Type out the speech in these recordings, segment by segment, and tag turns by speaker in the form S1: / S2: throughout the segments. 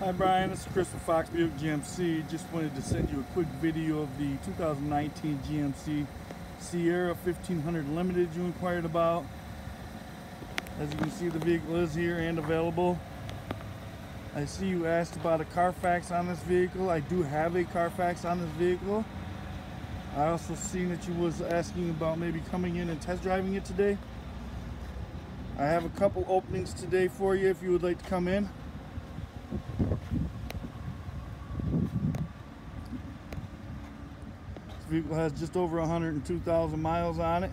S1: Hi Brian, this is Chris with Fox Buick GMC. Just wanted to send you a quick video of the 2019 GMC Sierra 1500 Limited you inquired about. As you can see the vehicle is here and available. I see you asked about a Carfax on this vehicle. I do have a Carfax on this vehicle. I also seen that you was asking about maybe coming in and test driving it today. I have a couple openings today for you if you would like to come in. Vehicle has just over 102,000 miles on it.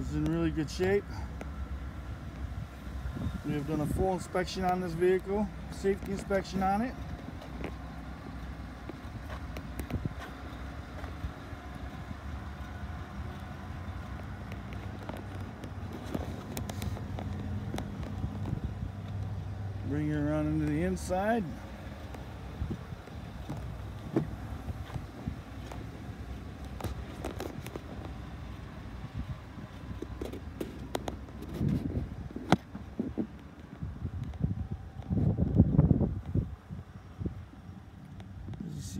S1: It's in really good shape. We have done a full inspection on this vehicle, safety inspection on it. Bring you around into the inside.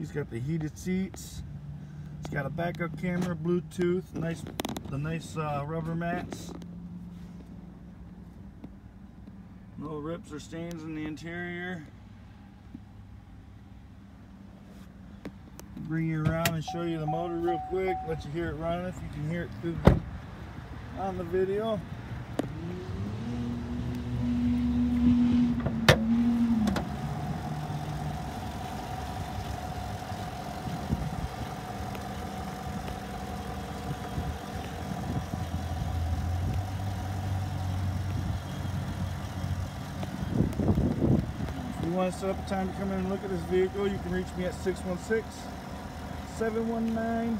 S1: It's got the heated seats. It's got a backup camera, Bluetooth, nice, the nice uh, rubber mats. No rips or stains in the interior. Bring you around and show you the motor real quick. Let you hear it running if you can hear it through on the video. Want to set up a time to come in and look at this vehicle, you can reach me at 616 719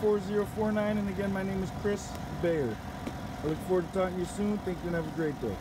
S1: 4049. And again, my name is Chris Baer. I look forward to talking to you soon. Thank you and have a great day.